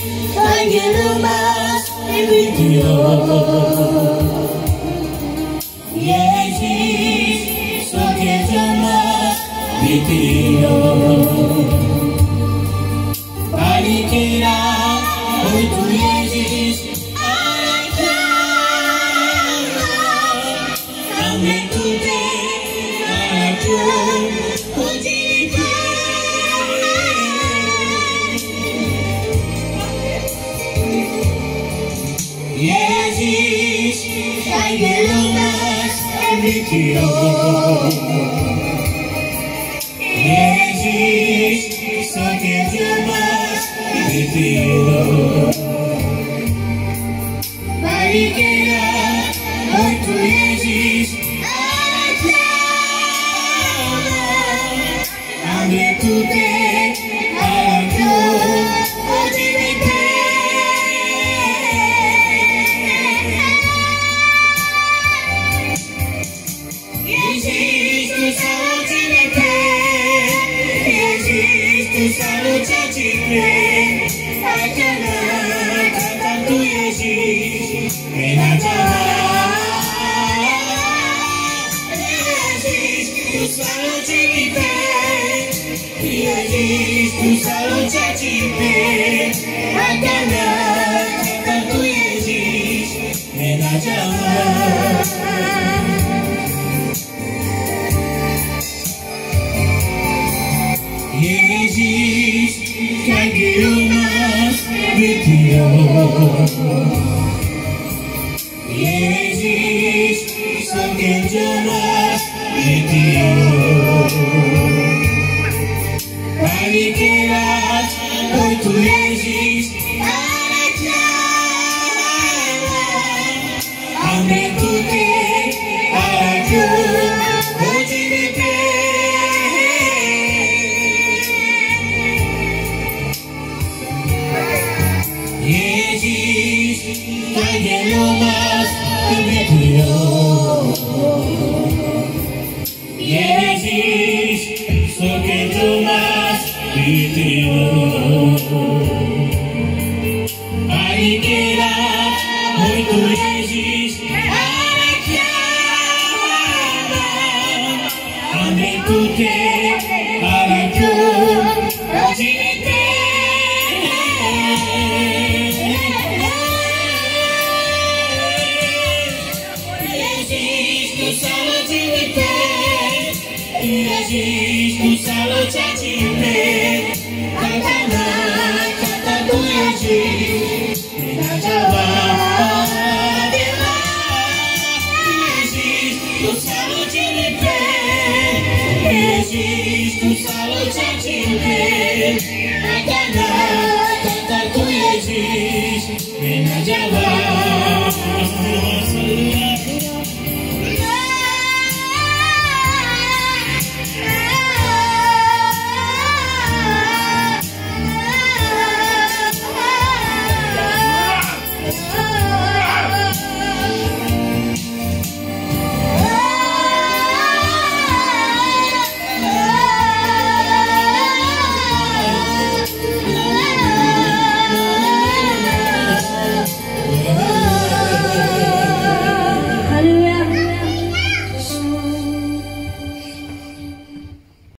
Tangible mas ibigyo Yesis, so kejo mas bitiyo Palikira Egelones Emitio Eges Sokejomas Emitio Mariqueira Oito Eges Atlama Ametute Dziś w salucie ci być Agana startuje dziś Menadżera Jeździsz, Mariqueira, muito legis, Mariqueira, é amém porque, Mariqueira, pode me ter. Jesus, tu salute a ti, Jezus, in